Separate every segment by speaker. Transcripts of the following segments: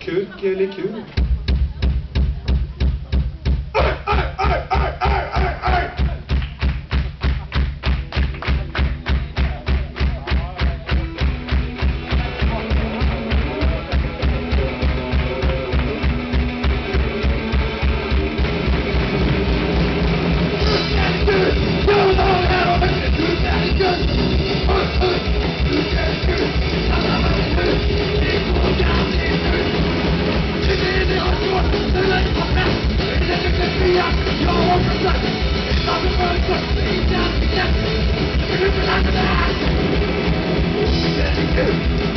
Speaker 1: Kuk eller kuk? Aj, aj, aj, aj, aj, aj!
Speaker 2: There we go.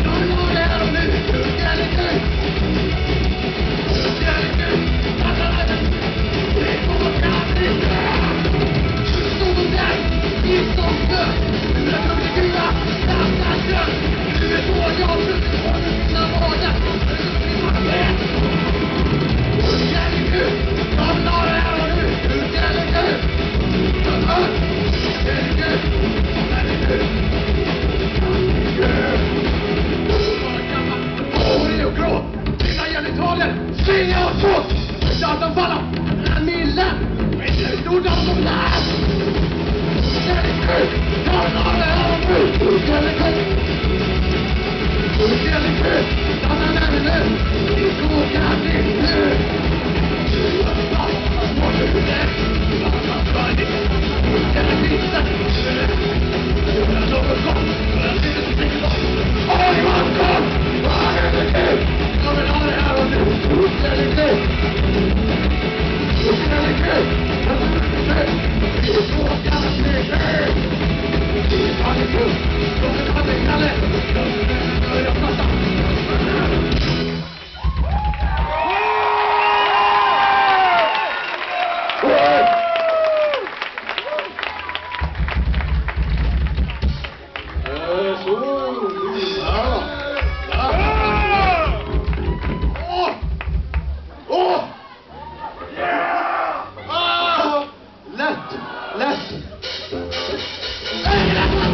Speaker 2: هذا لا.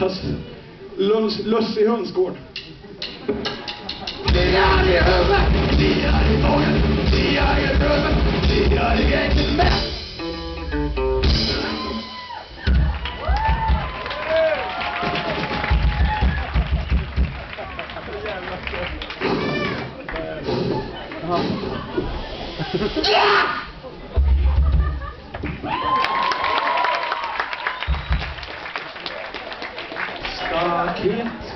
Speaker 1: Alltså, Luss i hönsgård.
Speaker 2: Tiar i huvudet, vi tiar i bågen, tiar i rummet, vi tiar i gänget med. Yeah!
Speaker 1: Yeah.